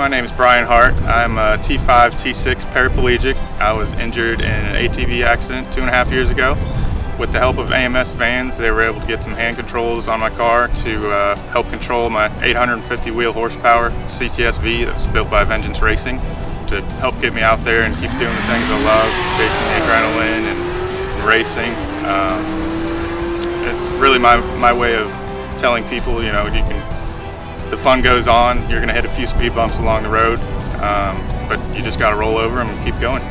my name is Bryan Hart. I'm a T5, T6 paraplegic. I was injured in an ATV accident two and a half years ago. With the help of AMS vans, they were able to get some hand controls on my car to uh, help control my 850 wheel horsepower CTSV that was built by Vengeance Racing to help get me out there and keep doing the things I love, chasing the adrenaline and, racing. Um, it's really my, my way of telling people, you know, you can, the fun goes on. You're going to hit a few speed bumps along the road, um, but you just got to roll over them and keep going.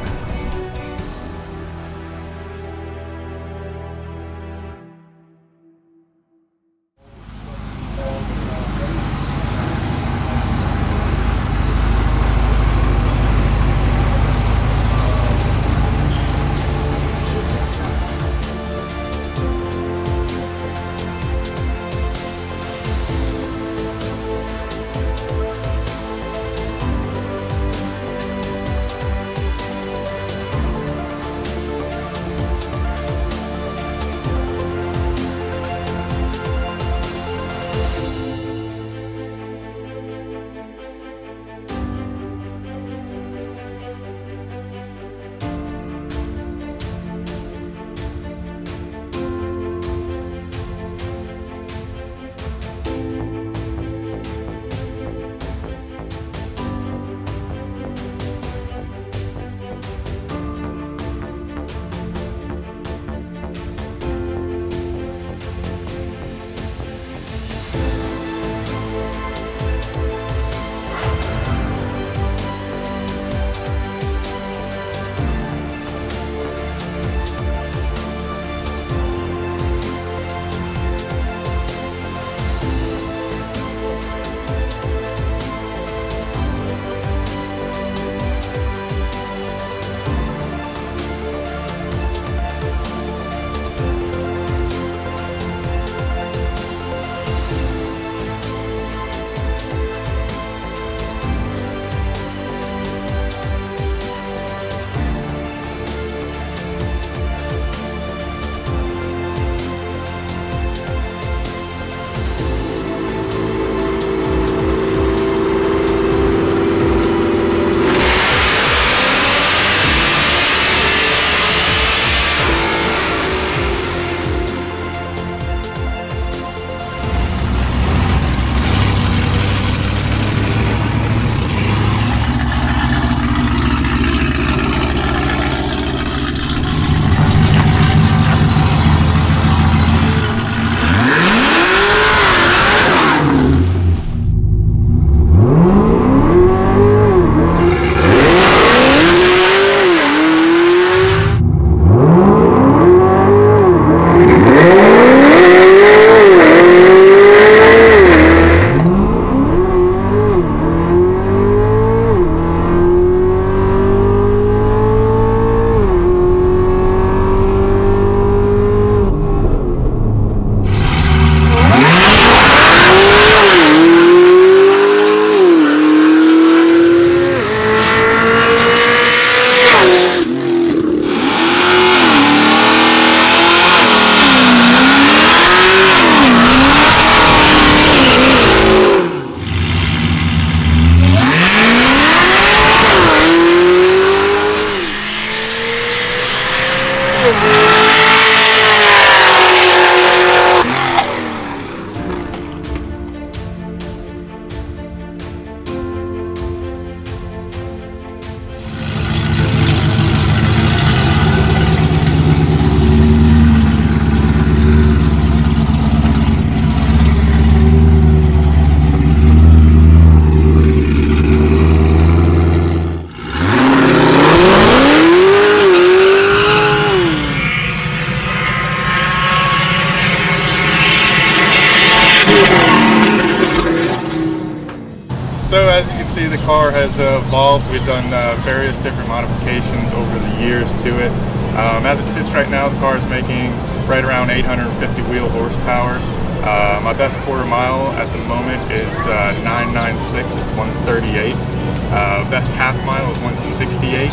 So as you can see, the car has evolved. We've done uh, various different modifications over the years to it. Um, as it sits right now, the car is making right around 850 wheel horsepower. Uh, my best quarter mile at the moment is uh, 996 at 138. Uh, best half mile is 168.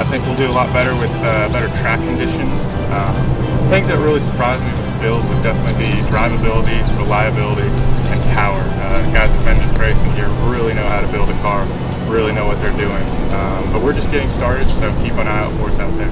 I think we'll do a lot better with uh, better track conditions. things that really surprised me with the build would definitely be drivability, reliability, and power. Guys at Vengeance Racing here really car really know what they're doing. Um, but we're just getting started, so keep an eye out for us out there.